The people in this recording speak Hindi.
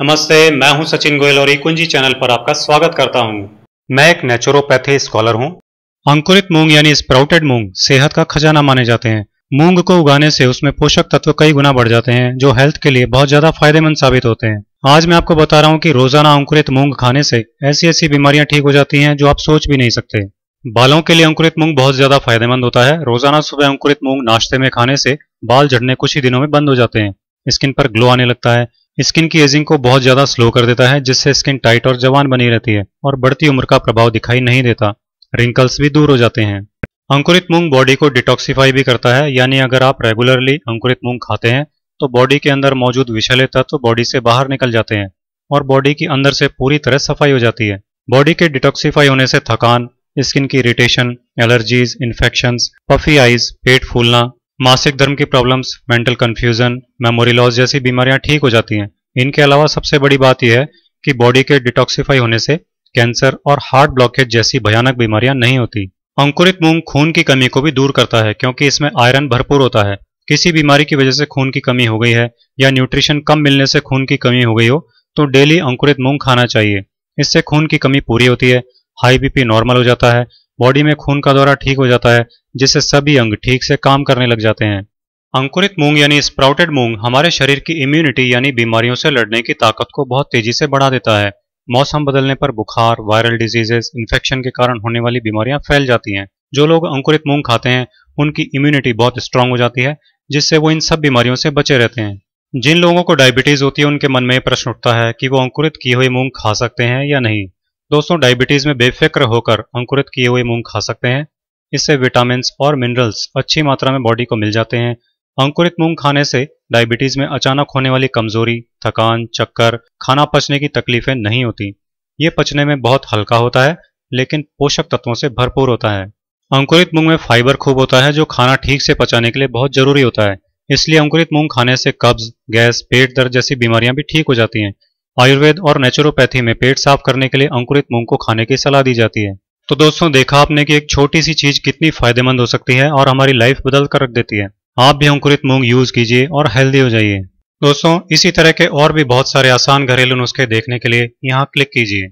नमस्ते, मैं हूँ सचिन गोयल और कुंजी चैनल पर आपका स्वागत करता हूँ। मैं एक नेचुरोपैथी स्कॉलर हूँ। अंकुरित मूंग यानी स्प्राउटेड मूंग सेहत का खजाना माने जाते हैं। मूंग को उगाने से उसमें पोषक तत्व कई गुना बढ़ जाते हैं, जो हेल्थ के लिए बहुत ज़्यादा फ़ायदेमंद साबित होते हैं। आज मैं आपको बता रहा हूँ कि रोज़ाना अंकुरित मूंग खाने से ऐसी ऐसी बीमारियाँ ठीक हो जाती हैं, जो आप सोच भी नहीं सकते। बालों के लिए अंकुरित मूंग बहुत ज़्यादा फ़ायदेमंद होता है। रोज़ाना सुबह अंकुरित मूंग नाश्ते में खाने से बाल झड़ने कुछ ही दिनों में बंद हो जाते हैं। स्किन पर ग्लो आने लगता है। स्किन की एजिंग को बहुत ज़्यादा स्लो कर देता है, जिससे स्किन टाइट और जवान बनी रहती है और बढ़ती उम्र का प्रभाव दिखाई नहीं देता। रिंकल्स भी दूर हो जाते हैं। अंकुरित मूंग बॉडी को डिटॉक्सिफाई भी करता है, यानी अगर आप रेगुलरली अंकुरित मूंग खाते हैं तो बॉडी के अंदर मौजूद विषैले तत्व तो बॉडी से बाहर निकल जाते हैं और बॉडी की अंदर से पूरी तरह सफ़ाई हो जाती है। बॉडी के डिटॉक्सिफाई होने से थकान, स्किन की irritation, allergies infection puffy eyes पेट फूलना मासिक धर्म की problems, mental confusion memory loss जैसी बीमारियाँ ठीक हो जाती हैं। इनके अलावा सबसे बड़ी बात यह है कि बॉडी के डिटॉक्सिफाई होने से कैंसर और हार्ट ब्लॉकेज जैसी भयानक बीमारियाँ नहीं होती। अंकुरित मूंग खून की कमी को भी दूर करता है, क्योंकि इसमें आयरन भरपूर होता है। किसी बीमारी की वजह से खून की कमी हो गई है या न्यूट्रिशन कम मिलने से खून की कमी हो गई हो तो डेली अंकुरित मूंग खाना चाहिए। इससे खून की कमी पूरी होती है हाई बीपी नॉर्मल हो जाता है बॉडी में खून का दौरा ठीक हो जाता है जिससे सभी अंग ठीक से काम करने लग जाते हैं। अंकुरित मूंग यानी स्प्राउटेड मूंग हमारे शरीर की इम्यूनिटी यानी बीमारियों से लड़ने की ताकत को बहुत तेज़ी से बढ़ा देता है। मौसम बदलने पर बुखार वायरल डिजीजेस इन्फेक्शन के कारण होने वाली बीमारियाँ फैल जाती हैं। जो लोग अंकुरित मूंग खाते हैं, उनकी इम्यूनिटी बहुत स्ट्रांग हो जाती है, जिससे वो इन सब बीमारियों से बचे रहते हैं। जिन लोगों को डायबिटीज़ होती है, उनके मन में प्रश्न उठता है कि वो अंकुरित किए हुए मूंग खा सकते हैं या नहीं। दोस्तों डायबिटीज़ में बेफिक्र होकर अंकुरित किए हुए मूंग खा सकते हैं। इससे विटामिन और मिनरल्स अच्छी मात्रा में बॉडी को मिल जाते हैं। अंकुरित मूंग खाने से डायबिटीज़ में अचानक होने वाली कमज़ोरी, थकान, चक्कर, खाना पचने की तकलीफें नहीं होती। ये पचने में बहुत हल्का होता है, लेकिन पोषक तत्वों से भरपूर होता है। अंकुरित मूंग में फाइबर खूब होता है, जो खाना ठीक से पचाने के लिए बहुत ज़रूरी होता है। इसलिए अंकुरित मूंग खाने से कब्ज, गैस, पेट दर्द जैसी बीमारियाँ भी ठीक हो जाती हैं। आयुर्वेद और नेचुरोपैथी में पेट साफ़ करने के लिए अंकुरित मूंग को खाने की सलाह दी जाती है। तो दोस्तों, देखा आपने कि एक छोटी सी चीज़ कितनी फ़ायदेमंद हो सकती है और हमारी लाइफ बदल कर रख देती है। आप भी अंकुरित मूंग यूज़ कीजिए और हेल्दी हो जाइए। दोस्तों, इसी तरह के और भी बहुत सारे आसान घरेलू नुस्खे देखने के लिए यहाँ क्लिक कीजिए।